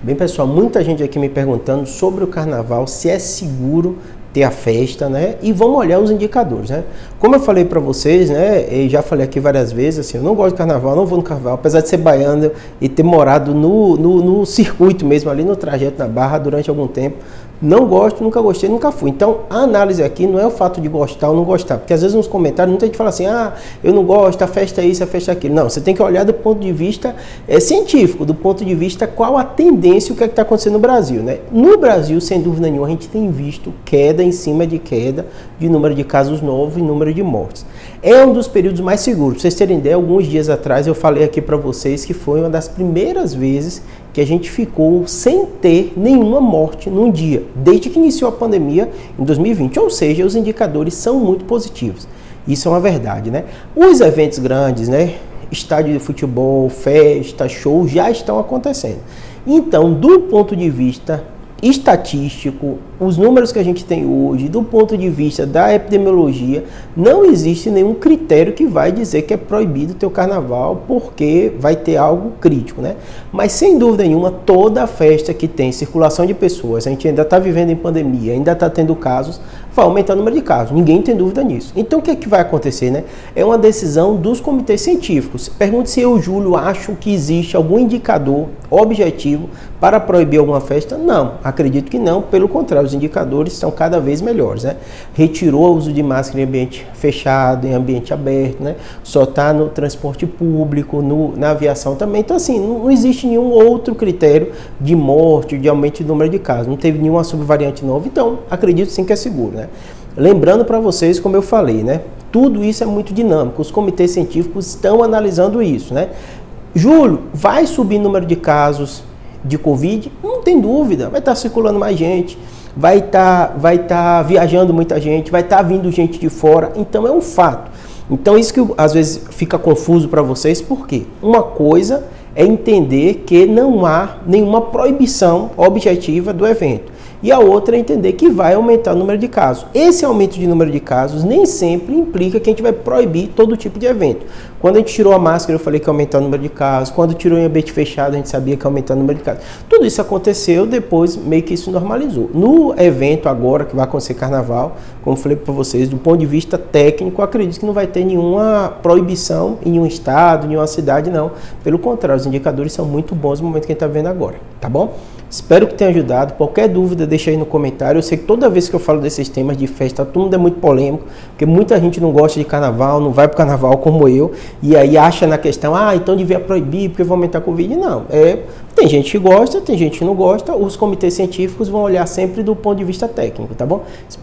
Bem, pessoal, muita gente aqui me perguntando sobre o carnaval, se é seguro ter a festa, né? E vamos olhar os indicadores, né? Como eu falei para vocês, né? E já falei aqui várias vezes, assim, eu não gosto de carnaval, não vou no carnaval, apesar de ser baiano e ter morado no, no, no circuito mesmo, ali no trajeto na Barra durante algum tempo. Não gosto, nunca gostei, nunca fui. Então, a análise aqui não é o fato de gostar ou não gostar, porque às vezes nos comentários muita gente fala assim: ah, eu não gosto, a festa é isso, a festa é aquilo. Não, você tem que olhar do ponto de vista é, científico, do ponto de vista qual a tendência, o que é está acontecendo no Brasil. Né? No Brasil, sem dúvida nenhuma, a gente tem visto queda em cima de queda de número de casos novos e número de mortes. É um dos períodos mais seguros. Pra vocês terem ideia, alguns dias atrás eu falei aqui para vocês que foi uma das primeiras vezes que a gente ficou sem ter nenhuma morte num dia, desde que iniciou a pandemia em 2020. Ou seja, os indicadores são muito positivos. Isso é uma verdade, né? Os eventos grandes, né? Estádio de futebol, festa, show já estão acontecendo. Então, do ponto de vista estatístico, os números que a gente tem hoje, do ponto de vista da epidemiologia, não existe nenhum critério que vai dizer que é proibido ter o carnaval porque vai ter algo crítico, né? Mas sem dúvida nenhuma, toda festa que tem circulação de pessoas, a gente ainda está vivendo em pandemia, ainda está tendo casos, vai aumentar o número de casos. Ninguém tem dúvida nisso. Então o que, é que vai acontecer, né? É uma decisão dos comitês científicos. Pergunte se eu, Júlio, acho que existe algum indicador objetivo para proibir alguma festa. Não, acredito que não. Pelo contrário, os indicadores estão cada vez melhores, né? Retirou o uso de máscara em ambiente fechado, em ambiente aberto, né? Só está no transporte público, no, na aviação também. Então, assim, não, não existe nenhum outro critério de morte, de aumento de número de casos. Não teve nenhuma subvariante nova. Então, acredito sim que é seguro, né? Lembrando para vocês, como eu falei, né? Tudo isso é muito dinâmico. Os comitês científicos estão analisando isso, né? Júlio, vai subir o número de casos de Covid? Não tem dúvida, vai estar circulando mais gente, vai estar vai estar viajando muita gente, vai estar vindo gente de fora, então é um fato. Então isso que às vezes fica confuso para vocês, porque uma coisa é entender que não há nenhuma proibição objetiva do evento e a outra é entender que vai aumentar o número de casos. Esse aumento de número de casos nem sempre implica que a gente vai proibir todo tipo de evento. Quando a gente tirou a máscara, eu falei que ia aumentar o número de casos. Quando tirou em ambiente fechado, a gente sabia que ia aumentar o número de casos. Tudo isso aconteceu, depois meio que isso normalizou. No evento agora, que vai acontecer carnaval, como falei para vocês, do ponto de vista técnico, acredito que não vai ter nenhuma proibição em nenhum estado, em nenhuma cidade, não. Pelo contrário, os indicadores são muito bons no momento que a gente está vendo agora, tá bom? Espero que tenha ajudado. Qualquer dúvida, deixa aí no comentário. Eu sei que toda vez que eu falo desses temas de festa, mundo é muito polêmico, porque muita gente não gosta de carnaval, não vai para carnaval como eu, e aí acha na questão, ah, então devia proibir porque vai aumentar a Covid. Não, é, tem gente que gosta, tem gente que não gosta. Os comitês científicos vão olhar sempre do ponto de vista técnico, tá bom?